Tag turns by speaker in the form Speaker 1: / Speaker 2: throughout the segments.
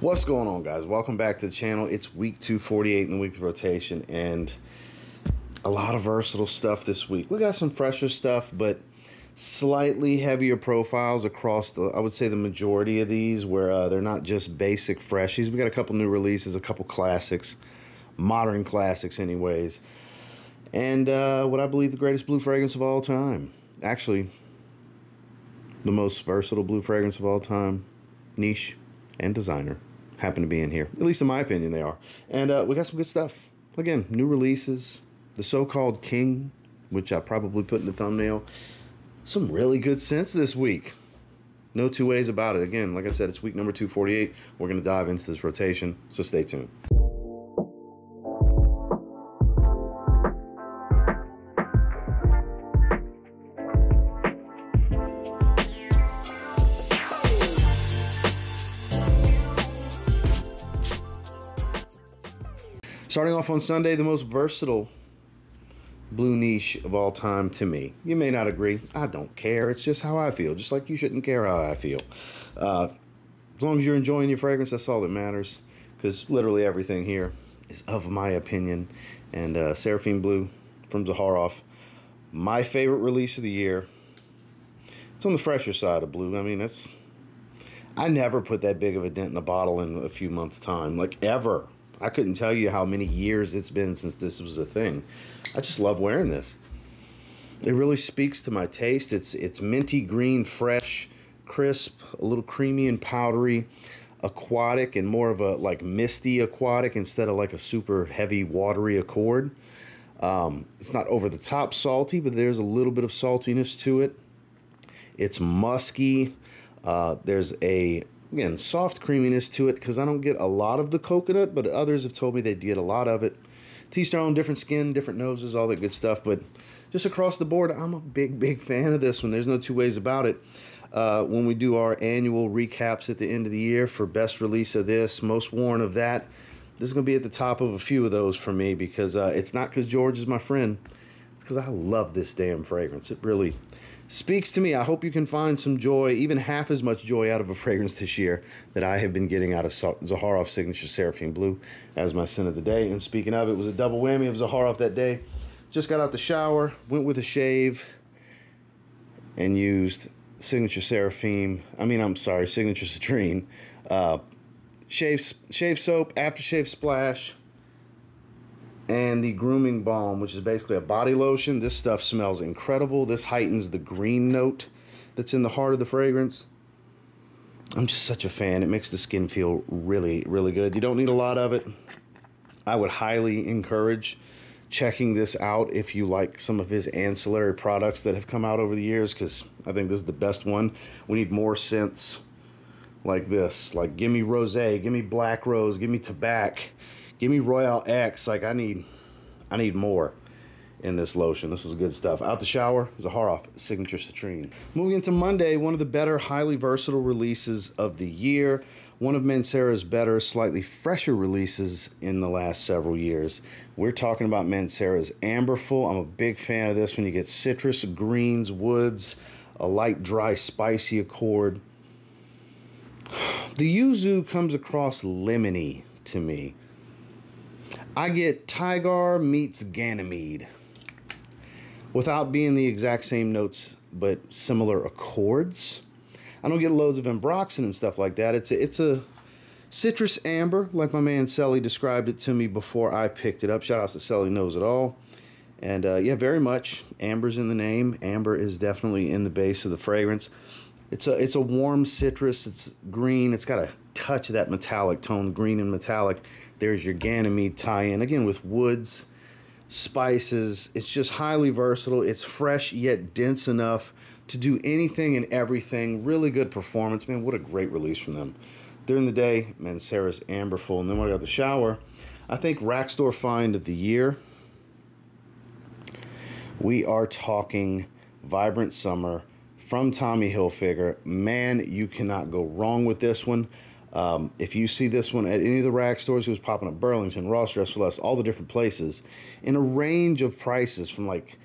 Speaker 1: What's going on, guys? Welcome back to the channel. It's week 248 in the weekly rotation, and a lot of versatile stuff this week. We got some fresher stuff, but slightly heavier profiles across the, I would say, the majority of these, where uh, they're not just basic freshies. We got a couple new releases, a couple classics, modern classics, anyways, and uh, what I believe the greatest blue fragrance of all time. Actually, the most versatile blue fragrance of all time, niche and designer happen to be in here. At least in my opinion, they are. And uh, we got some good stuff. Again, new releases. The so-called King, which I probably put in the thumbnail. Some really good scents this week. No two ways about it. Again, like I said, it's week number 248. We're going to dive into this rotation, so stay tuned. Starting off on Sunday, the most versatile blue niche of all time to me. You may not agree. I don't care. It's just how I feel. Just like you shouldn't care how I feel. Uh, as long as you're enjoying your fragrance, that's all that matters. Because literally everything here is of my opinion. And uh, Seraphim Blue from Zaharoff, my favorite release of the year. It's on the fresher side of blue. I mean, that's. I never put that big of a dent in a bottle in a few months' time, like ever. I couldn't tell you how many years it's been since this was a thing. I just love wearing this. It really speaks to my taste. It's it's minty green, fresh, crisp, a little creamy and powdery, aquatic and more of a like misty aquatic instead of like a super heavy watery accord. Um, it's not over the top salty, but there's a little bit of saltiness to it. It's musky. Uh, there's a again, soft creaminess to it because I don't get a lot of the coconut, but others have told me they get a lot of it. Teach their own different skin, different noses, all that good stuff. But just across the board, I'm a big, big fan of this one. There's no two ways about it. Uh, when we do our annual recaps at the end of the year for best release of this, most worn of that, this is going to be at the top of a few of those for me because uh, it's not because George is my friend. Because I love this damn fragrance. It really speaks to me. I hope you can find some joy, even half as much joy out of a fragrance this year that I have been getting out of Zaharoff Signature Seraphim Blue as my scent of the day. And speaking of, it was a double whammy of Zaharoff that day. Just got out the shower, went with a shave, and used Signature Seraphim. I mean, I'm sorry, Signature Citrine. Uh, shave, shave soap, aftershave splash, and the grooming balm which is basically a body lotion. This stuff smells incredible. This heightens the green note that's in the heart of the fragrance. I'm just such a fan. It makes the skin feel really really good. You don't need a lot of it. I would highly encourage checking this out if you like some of his ancillary products that have come out over the years because i think this is the best one. We need more scents like this. Like give me rose give me black rose give me tobacco give me Royale X. Like I need, I need more in this lotion. This is good stuff. Out the shower, Zaharoff Signature Citrine. Moving into Monday, one of the better, highly versatile releases of the year. One of Mancera's better, slightly fresher releases in the last several years. We're talking about Mancera's Amberful. I'm a big fan of this when you get citrus, greens, woods, a light, dry, spicy accord. The yuzu comes across lemony to me. I get Tygar meets Ganymede without being the exact same notes, but similar accords. I don't get loads of ambroxan and stuff like that. It's a, it's a citrus amber, like my man Selly described it to me before I picked it up. Shout out to Selly knows it all. And uh, yeah, very much. Amber's in the name. Amber is definitely in the base of the fragrance. It's a it's a warm citrus. It's green. It's got a touch of that metallic tone, green and metallic. There's your Ganymede tie-in again with woods, spices. It's just highly versatile. It's fresh yet dense enough to do anything and everything. Really good performance, man. What a great release from them. During the day, Mancera's Amberful, and then when I got the shower, I think Rack Store Find of the Year. We are talking Vibrant Summer from Tommy Hilfiger. Man, you cannot go wrong with this one. Um, if you see this one at any of the rack stores, it was popping up Burlington, Ross Dress for Less, all the different places in a range of prices from like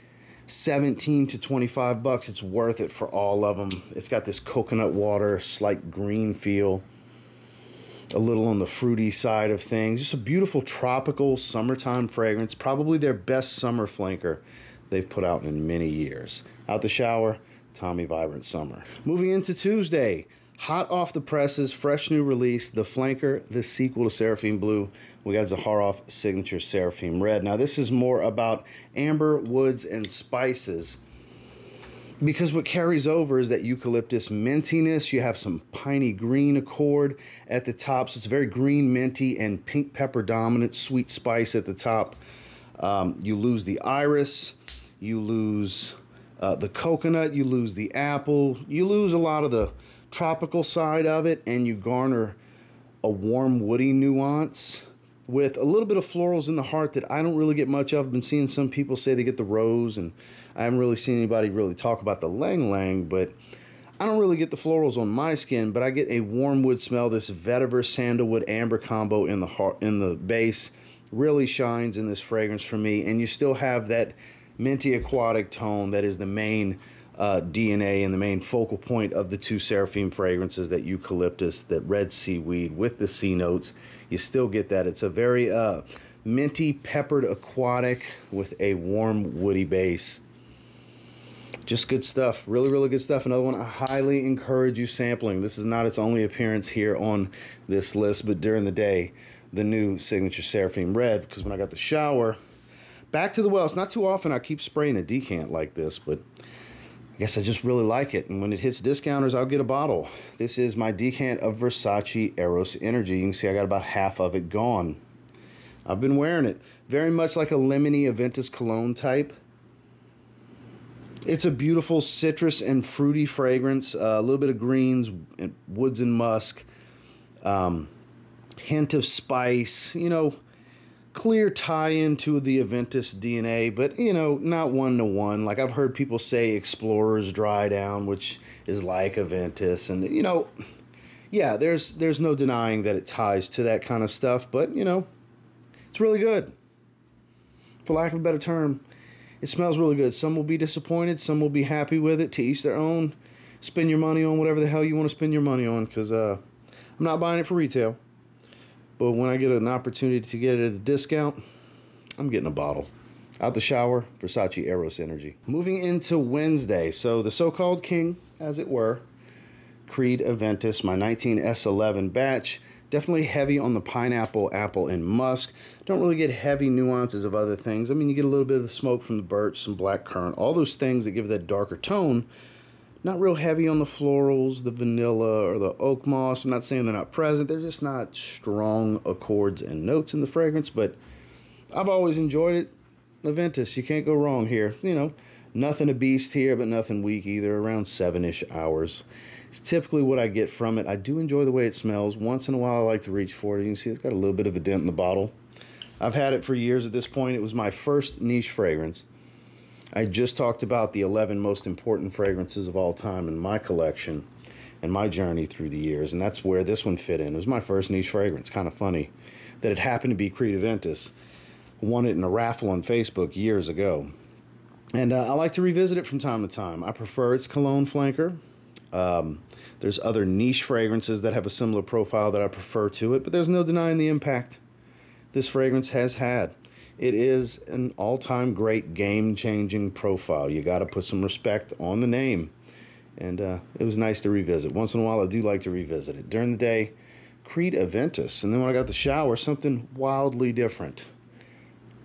Speaker 1: 17 to 25 bucks. It's worth it for all of them. It's got this coconut water, slight green feel. a little on the fruity side of things. Just a beautiful tropical summertime fragrance. Probably their best summer flanker they've put out in many years. Out the shower, Tommy Vibrant Summer. Moving into Tuesday, hot off the presses, fresh new release, the flanker, the sequel to Seraphim Blue. We got Zaharoff Signature Seraphim Red. Now, this is more about amber, woods, and spices because what carries over is that eucalyptus mintiness. You have some piney green accord at the top, so it's very green, minty, and pink pepper dominant, sweet spice at the top. Um, you lose the iris, you lose uh, the coconut, you lose the apple, you lose a lot of the tropical side of it, and you garner a warm, woody nuance with a little bit of florals in the heart that I don't really get much of. I've been seeing some people say they get the rose, and I haven't really seen anybody really talk about the ylang ylang, but I don't really get the florals on my skin, but I get a warm wood smell. This vetiver sandalwood amber combo in the heart in the base really shines in this fragrance for me, and you still have that minty aquatic tone that is the main uh, DNA and the main focal point of the two Seraphim fragrances, that eucalyptus, that red seaweed with the sea notes you still get that. It's a very uh, minty, peppered aquatic with a warm, woody base. Just good stuff. Really, really good stuff. Another one I highly encourage you sampling. This is not its only appearance here on this list, but during the day, the new Signature Seraphim Red, because when I got the shower, back to the well. It's not too often I keep spraying a decant like this, but I guess I just really like it. And when it hits discounters, I'll get a bottle. This is my decant of Versace Eros Energy. You can see I got about half of it gone. I've been wearing it. Very much like a lemony Aventus cologne type. It's a beautiful citrus and fruity fragrance. Uh, a little bit of greens, and woods and musk. Um, hint of spice. You know, clear tie into the Aventus DNA, but you know, not one to one. Like I've heard people say Explorers Dry Down, which is like Aventus, and you know, yeah, there's there's no denying that it ties to that kind of stuff, but you know, it's really good. For lack of a better term, it smells really good. Some will be disappointed, some will be happy with it. To each their own. Spend your money on whatever the hell you want to spend your money on, because uh, I'm not buying it for retail. But when I get an opportunity to get it at a discount, I'm getting a bottle. Out the shower, Versace Eros Energy. Moving into Wednesday, so the so-called king, as it were, Creed Aventus, my 19S11 batch. Definitely heavy on the pineapple, apple, and musk. Don't really get heavy nuances of other things. I mean, you get a little bit of the smoke from the birch, some black currant, all those things that give it that darker tone, not real heavy on the florals, the vanilla, or the oak moss. I'm not saying they're not present. They're just not strong accords and notes in the fragrance, but I've always enjoyed it. Aventus, you can't go wrong here. You know, nothing a beast here, but nothing weak either. Around seven-ish hours. It's typically what I get from it. I do enjoy the way it smells. Once in a while, I like to reach for it. You can see it's got a little bit of a dent in the bottle. I've had it for years at this point. It was my first niche fragrance. I just talked about the 11 most important fragrances of all time in my collection and my journey through the years, and that's where this one fit in. It was my first niche fragrance. Kind of funny that it happened to be Creed Aventus. Won it in a raffle on Facebook years ago. And uh, I like to revisit it from time to time. I prefer its cologne flanker. Um, there's other niche fragrances that have a similar profile that I prefer to it, but there's no denying the impact this fragrance has had it is an all-time great game-changing profile. You got to put some respect on the name. And uh, it was nice to revisit. Once in a while, I do like to revisit it. During the day, Creed Aventus. And then when I got the shower, something wildly different.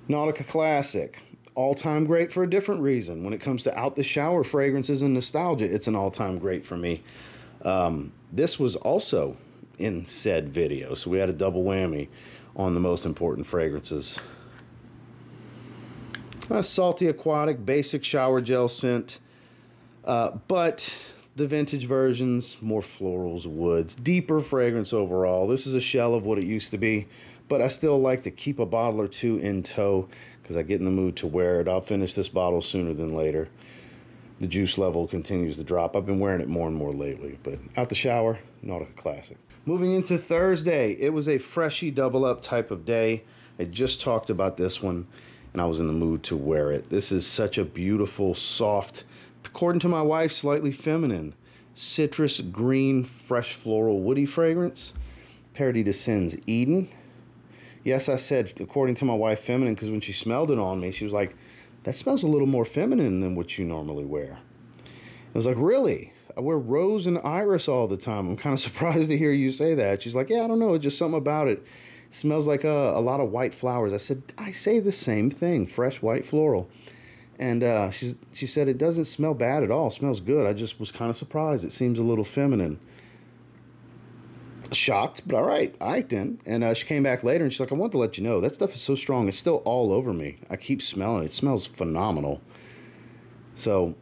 Speaker 1: Nautica Classic. All-time great for a different reason. When it comes to out-the-shower fragrances and nostalgia, it's an all-time great for me. Um, this was also in said video. So we had a double whammy on the most important fragrances a salty aquatic, basic shower gel scent, uh, but the vintage versions, more florals, woods, deeper fragrance overall. This is a shell of what it used to be, but I still like to keep a bottle or two in tow because I get in the mood to wear it. I'll finish this bottle sooner than later. The juice level continues to drop. I've been wearing it more and more lately, but out the shower, Nautica Classic. Moving into Thursday, it was a freshy double up type of day. I just talked about this one and I was in the mood to wear it. This is such a beautiful, soft, according to my wife, slightly feminine, citrus green, fresh floral woody fragrance. Paradis Des Sens Eden. Yes, I said, according to my wife, feminine, because when she smelled it on me, she was like, that smells a little more feminine than what you normally wear. I was like, really? I wear rose and iris all the time. I'm kind of surprised to hear you say that. She's like, yeah, I don't know. It's just something about it. Smells like a, a, lot of white flowers. I said, I say the same thing, fresh white floral. And uh, she, she said, it doesn't smell bad at all. It smells good. I just was kind of surprised. It seems a little feminine. Shocked, but all right, I then. And uh, she came back later and she's like, I want to let you know that stuff is so strong. It's still all over me. I keep smelling it. It smells phenomenal. So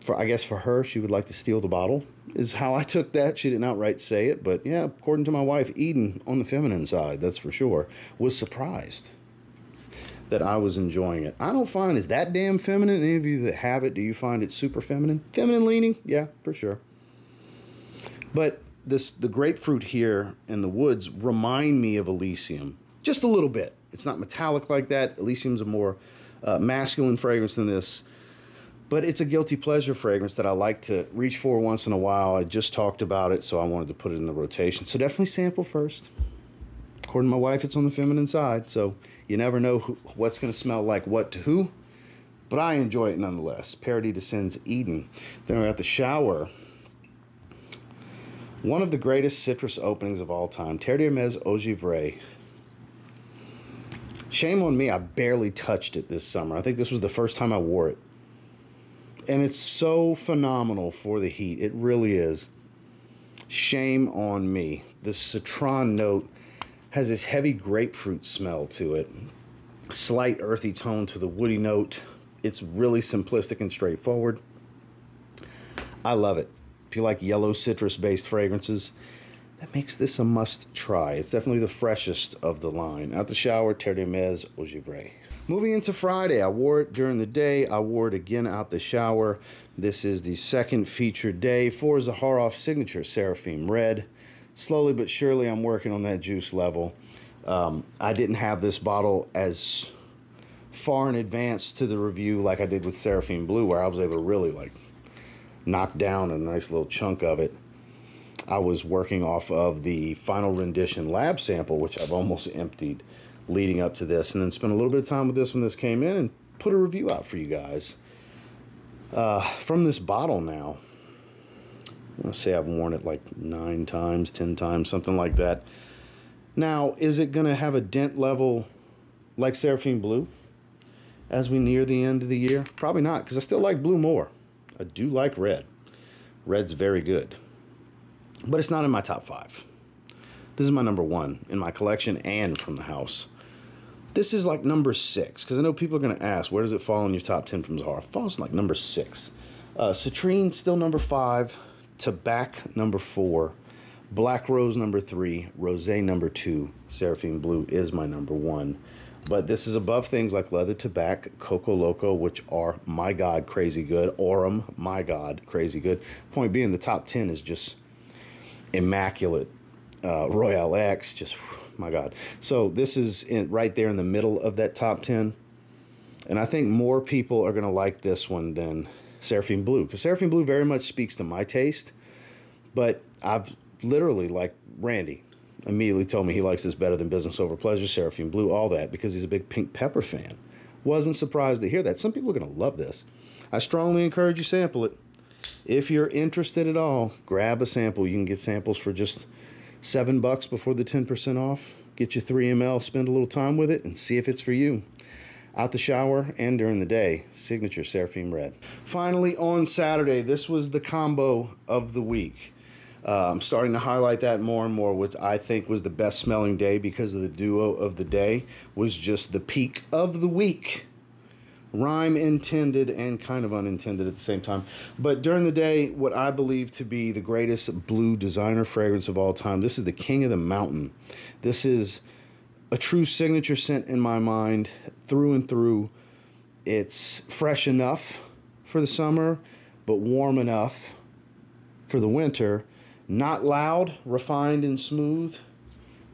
Speaker 1: for I guess for her, she would like to steal the bottle. Is how I took that. She didn't outright say it, but yeah, according to my wife, Eden on the feminine side, that's for sure, was surprised that I was enjoying it. I don't find it that damn feminine. Any of you that have it, do you find it super feminine? Feminine leaning? Yeah, for sure. But this the grapefruit here in the woods remind me of Elysium. Just a little bit. It's not metallic like that. Elysium's a more uh, masculine fragrance than this but it's a guilty pleasure fragrance that I like to reach for once in a while. I just talked about it, so I wanted to put it in the rotation. So definitely sample first. According to my wife, it's on the feminine side, so you never know who, what's going to smell like what to who. But I enjoy it nonetheless. Paradis Des Sens Eden. Then we got the shower. One of the greatest citrus openings of all time, Terre d'Hermes Eau. Shame on me, I barely touched it this summer. I think this was the first time I wore it and it's so phenomenal for the heat. It really is. Shame on me. The citron note has this heavy grapefruit smell to it, slight earthy tone to the woody note. It's really simplistic and straightforward. I love it. If you like yellow citrus based fragrances, that makes this a must try. It's definitely the freshest of the line. Out the shower, Terre d'Hermes Eau Givrée. Moving into Friday, I wore it during the day. I wore it again out the shower. This is the second featured day for Zaharoff Signature Seraphim Red. Slowly but surely, I'm working on that juice level. Um, I didn't have this bottle as far in advance to the review like I did with Seraphim Blue, where I was able to really like knock down a nice little chunk of it. I was working off of the final rendition lab sample, which I've almost emptied leading up to this, and then spent a little bit of time with this when this came in and put a review out for you guys. Uh, from this bottle now, I say I've worn it like nine times, ten times, something like that. Now, is it going to have a dent level like Seraphim Blue as we near the end of the year? Probably not, because I still like blue more. I do like red. Red's very good. But it's not in my top five. This is my number one in my collection and from the house. This is like number six, because I know people are going to ask, where does it fall in your top 10 from Zahara? It falls like number six. Uh, Citrine, still number five. Tabac, number four. Black Rose, number three. Rose, number two. Seraphim Blue is my number one. But this is above things like Leather Tabac, Coco Loco, which are, my God, crazy good. Aurum, my God, crazy good. Point being, the top 10 is just immaculate. Uh, Royale X, just my God. So this is in, right there in the middle of that top 10. And I think more people are going to like this one than Seraphim Blue. Because Seraphim Blue very much speaks to my taste. But I've literally, like Randy, immediately told me he likes this better than Business Over Pleasure, Seraphim Blue, all that, because he's a big Pink Pepper fan. Wasn't surprised to hear that. Some people are going to love this. I strongly encourage you sample it. If you're interested at all, grab a sample. You can get samples for just seven bucks before the 10% off. Get your 3 ml, spend a little time with it, and see if it's for you. Out the shower and during the day, signature Seraphim Red. Finally, on Saturday, this was the combo of the week. Uh, I'm starting to highlight that more and more, which I think was the best smelling day because of the duo of the day was just the peak of the week rhyme intended and kind of unintended at the same time. But during the day, what I believe to be the greatest blue designer fragrance of all time, this is the King of the Mountain. This is a true signature scent in my mind through and through. It's fresh enough for the summer, but warm enough for the winter. Not loud, refined, and smooth.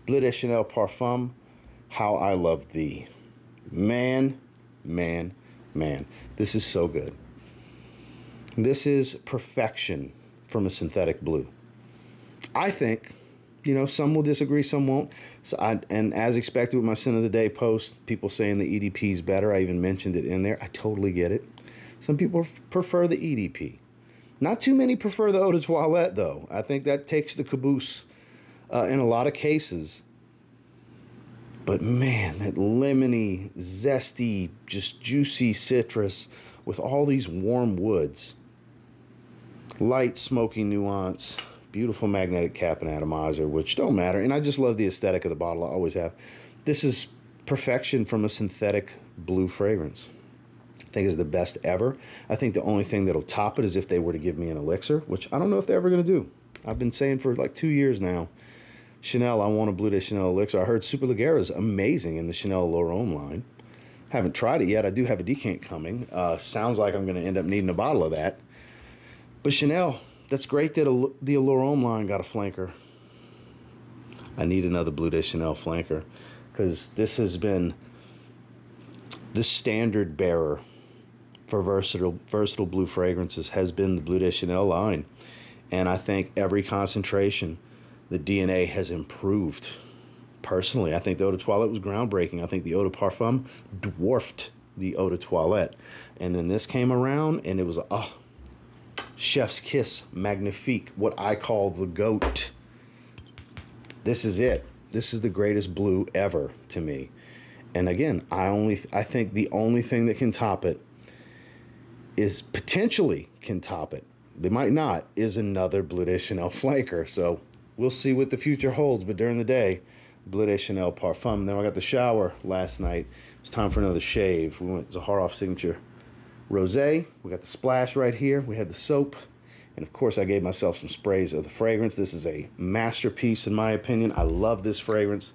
Speaker 1: Bleu de Chanel Parfum, How I Love Thee. Man, man, Man, this is so good. This is perfection from a synthetic blue. I think, you know, some will disagree, some won't. So I, and as expected with my sin of the day post, people saying the EDP is better. I even mentioned it in there. I totally get it. Some people prefer the EDP. Not too many prefer the eau de toilette, though. I think that takes the caboose uh, in a lot of cases. But man, that lemony, zesty, just juicy citrus with all these warm woods, light smoky nuance, beautiful magnetic cap and atomizer, which don't matter. And I just love the aesthetic of the bottle. I always have. This is perfection from a synthetic blue fragrance. I think is the best ever. I think the only thing that'll top it is if they were to give me an elixir, which I don't know if they're ever going to do. I've been saying for like two years now Chanel, I want a Bleu de Chanel elixir. I heard Superleggera is amazing in the Chanel Allure Homme line. Haven't tried it yet. I do have a decant coming. Uh, sounds like I'm going to end up needing a bottle of that. But Chanel, that's great that the Allure Homme line got a flanker. I need another Bleu de Chanel flanker because this has been the standard bearer for versatile versatile blue fragrances has been the Bleu de Chanel line. And I think every concentration the DNA has improved. Personally, I think the eau de toilette was groundbreaking. I think the eau de parfum dwarfed the eau de toilette. And then this came around and it was, oh, chef's kiss, magnifique, what I call the goat. This is it. This is the greatest blue ever to me. And again, I only I think the only thing that can top it is potentially can top it. They might not is another Bleu de Chanel flanker. So we'll see what the future holds. But during the day, Bleu de Chanel Parfum. Then I got the shower last night. It's time for another shave. We went Zaharoff Signature Rosé. We got the splash right here. We had the soap. And of course, I gave myself some sprays of the fragrance. This is a masterpiece, in my opinion. I love this fragrance.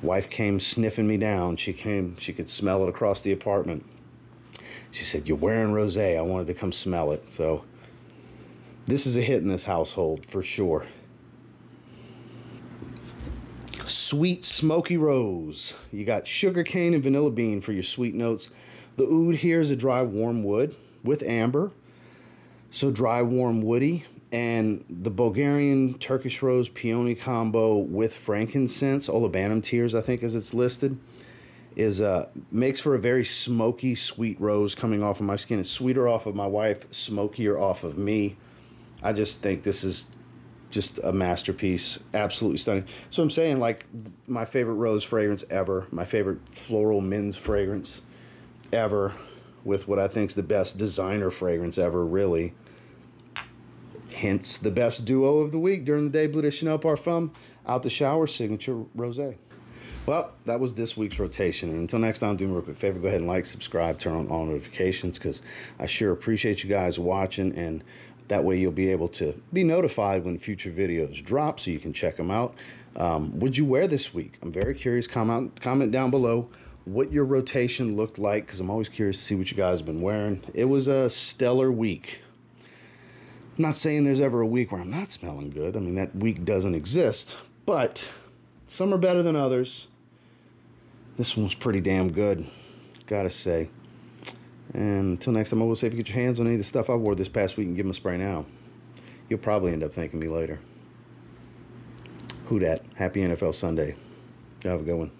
Speaker 1: Wife came sniffing me down. She came, she could smell it across the apartment. She said, You're wearing rose. I wanted to come smell it. So this is a hit in this household for sure. Sweet smoky rose. You got sugar cane and vanilla bean for your sweet notes. The oud here is a dry warm wood with amber. So dry warm woody. And the Bulgarian Turkish rose peony combo with frankincense, olibanum tears, I think, as it's listed, is uh, makes for a very smoky, sweet rose coming off of my skin. It's sweeter off of my wife, smokier off of me. I just think this is just a masterpiece, absolutely stunning. So I'm saying like my favorite rose fragrance ever, my favorite floral men's fragrance ever, with what I think is the best designer fragrance ever, really. Hence the best duo of the week during the day, Bleu de Chanel Parfum, out the shower signature rosé. Well, that was this week's rotation. And until next time, do me a real quick favor. Go ahead and like, subscribe, turn on all notifications because I sure appreciate you guys watching. And that way you'll be able to be notified when future videos drop so you can check them out. Um, would you wear this week? I'm very curious. Comment, comment down below what your rotation looked like because I'm always curious to see what you guys have been wearing. It was a stellar week. I'm not saying there's ever a week where I'm not smelling good. I mean, that week doesn't exist, but some are better than others. This one was pretty damn good, gotta say. And until next time, I will say if you get your hands on any of the stuff I wore this past week and give them a spray now, you'll probably end up thanking me later. Who dat? Happy NFL Sunday. Have a good one.